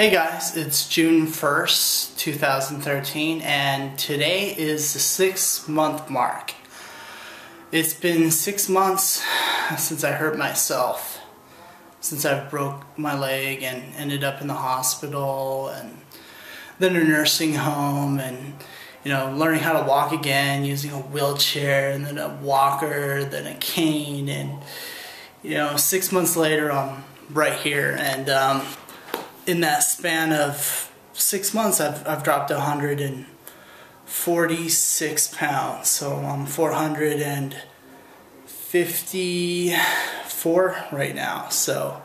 Hey guys, it's June 1st, 2013, and today is the six month mark. It's been six months since I hurt myself, since I broke my leg and ended up in the hospital and then a nursing home and you know, learning how to walk again using a wheelchair and then a walker, then a cane, and you know, six months later I'm right here and um, in that span of six months, I've, I've dropped 146 pounds. So I'm 454 right now. So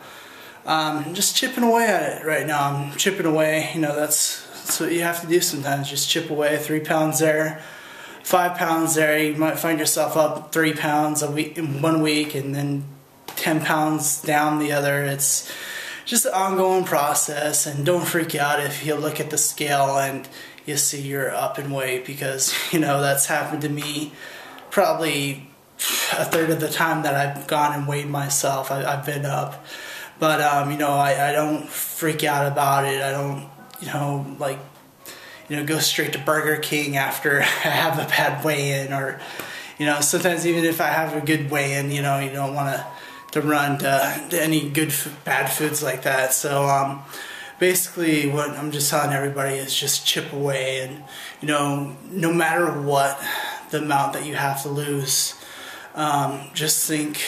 um, just chipping away at it right now. I'm chipping away. You know, that's, that's what you have to do sometimes. Just chip away. Three pounds there, five pounds there. You might find yourself up three pounds a week in one week, and then 10 pounds down the other. It's just an ongoing process and don't freak out if you look at the scale and you see you're up in weight because you know that's happened to me probably a third of the time that I've gone and weighed myself. I, have been up. But um, you know I, I don't freak out about it. I don't you know like you know go straight to Burger King after I have a bad weigh-in or you know sometimes even if I have a good weigh-in you know you don't want to to run to, to any good bad foods like that. So um, basically, what I'm just telling everybody is just chip away, and you know, no matter what the amount that you have to lose, um, just think,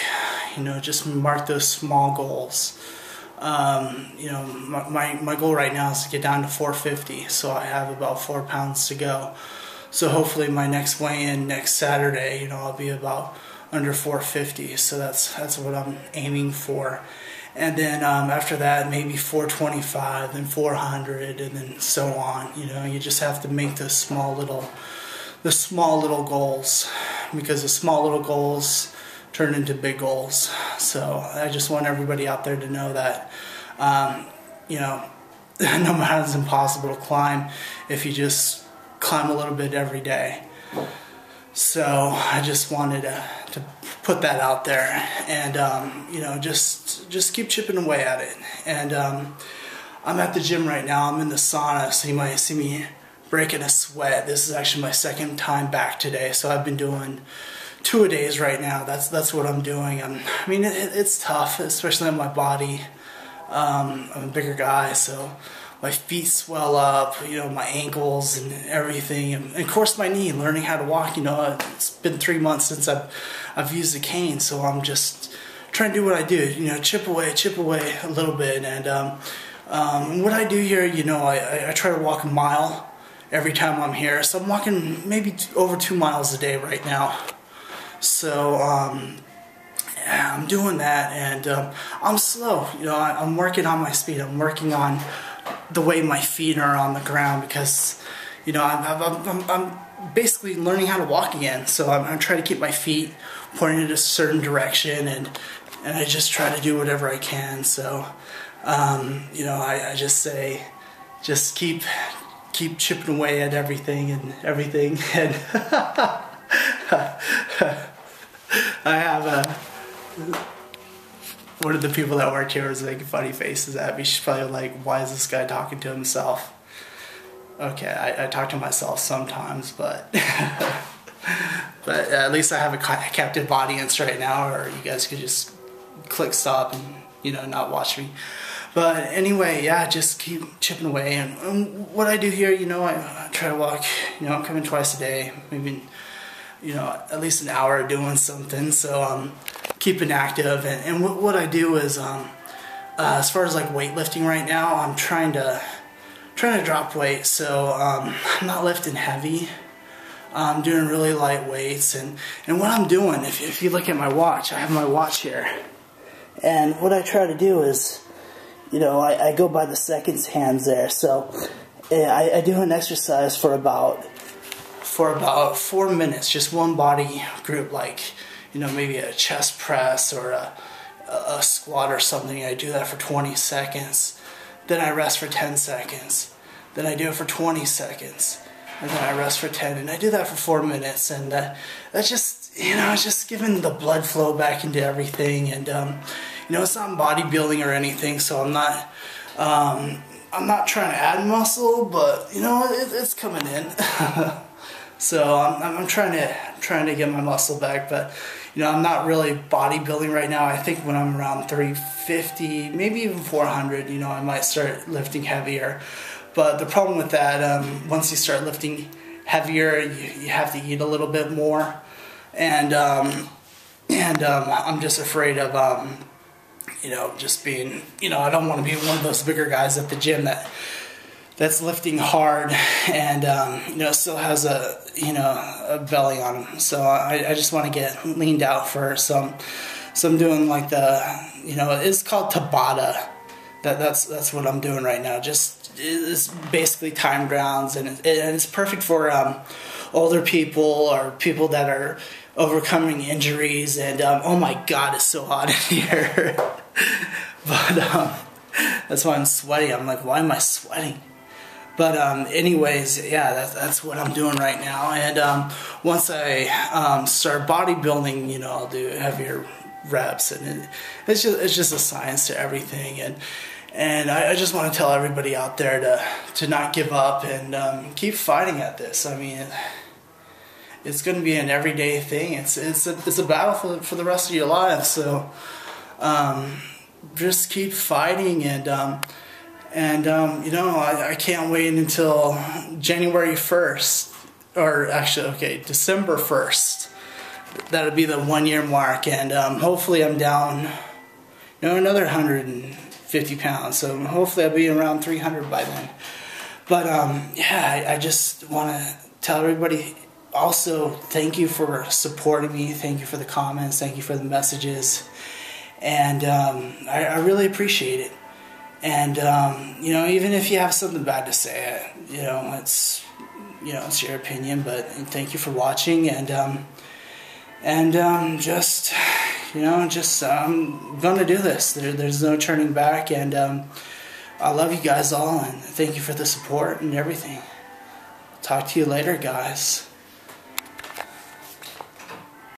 you know, just mark those small goals. Um, you know, my, my, my goal right now is to get down to 450, so I have about four pounds to go. So hopefully, my next weigh-in next Saturday, you know, I'll be about under 450. So that's that's what I'm aiming for. And then um, after that, maybe 425, then 400, and then so on. You know, you just have to make the small little, the small little goals, because the small little goals turn into big goals. So I just want everybody out there to know that, um, you know, no matter it's impossible to climb if you just climb a little bit every day. So I just wanted to, to put that out there and, um, you know, just, just keep chipping away at it. And um, I'm at the gym right now. I'm in the sauna, so you might see me breaking a sweat. This is actually my second time back today. So I've been doing two a days right now. That's, that's what I'm doing. I'm, I mean, it, it's tough, especially on my body. Um, I'm a bigger guy, so my feet swell up, you know, my ankles and everything, and, of course my knee. Learning how to walk, you know, it's been three months since I've I've used a cane, so I'm just trying to do what I do, you know, chip away, chip away a little bit, and um, um, what I do here, you know, I, I try to walk a mile every time I'm here, so I'm walking maybe over two miles a day right now. So um, yeah, I'm doing that, and um, I'm slow. You know, I, I'm working on my speed. I'm working on the way my feet are on the ground because, you know, I'm, I'm, I'm, I'm basically learning how to walk again. So I'm, I'm, trying to keep my feet pointed in a certain direction and, and I just try to do whatever I can. So, um, you know, I, I just say, just keep, keep chipping away at everything and everything. And I have a, one of the people that work here was making funny faces at me. She's probably like, why is this guy talking to himself? Okay, I, I talk to myself sometimes, but but at least I have a captive audience right now, or you guys could just click stop and you know not watch me. But anyway, yeah, just keep chipping away. And, and what I do here, you know, I, I, try to walk. You know, I'm coming twice a day, maybe you know at least an hour doing something. So um, keeping active. And, and what, what I do is, um, uh, as far as like weightlifting right now, I'm trying to trying to drop weight. So um, I'm not lifting heavy. I'm doing really light weights. And, and what I'm doing, if, if you look at my watch, I have my watch here. And what I try to do is, you know, I, I go by the seconds hands there. So eh, I, I do an exercise for about for about four minutes, just one body group, like you know, maybe a chest press or a, a squat or something. I do that for 20 seconds. Then I rest for 10 seconds. Then I do it for 20 seconds. And then I rest for 10. And I do that for four minutes. And uh, that's just, you know, it's just giving the blood flow back into everything. And, um, you know, it's not bodybuilding or anything, so I'm not um, I'm not trying to add muscle, but you know it, it's coming in. so I'm, I'm trying to trying to get my muscle back, but you know I'm not really bodybuilding right now. I think when I'm around 350, maybe even 400, you know I might start lifting heavier. But the problem with that, um, once you start lifting heavier, you, you have to eat a little bit more, and um, and um, I'm just afraid of um, you know, just being, you know, I don't want to be one of those bigger guys at the gym that that's lifting hard and um, you know still has a you know a belly on him. So I, I just want to get leaned out first. So I'm, so I'm doing like the you know it's called Tabata. That that's that's what I'm doing right now. Just it's basically time grounds and, it, and it's perfect for um, older people or people that are overcoming injuries. And um, oh my God, it's so hot in here. but um, that's why I'm sweaty. I'm like, why am I sweating? But um, anyways, yeah, that's, that's what I'm doing right now. And um, once I um, start bodybuilding, you know, I'll do heavier reps, and it, it's just it's just a science to everything. And and I, I, just want to tell everybody out there to to not give up and um, keep fighting at this. I mean. it's going to be an everyday thing. It's it's a, it's a battle for for the rest of your life. So um, just keep fighting and um, and um, you know I, I can't wait until January first or actually okay December first. That'll be the one year mark, and um, hopefully I'm down you know another 150 pounds. So hopefully I'll be around 300 by then. But um, yeah, I, I just want to tell everybody also, thank you for supporting me. Thank you for the comments. Thank you for the messages. And um, I, I, really appreciate it. And, um, you know, even if you have something bad to say, you know, it's, you know, it's your opinion, but thank you for watching. And, um, and um, just, you know, just, I'm to do this. There, there's no turning back. And um, I love you guys all. And thank you for the support and everything. Talk to you later, guys.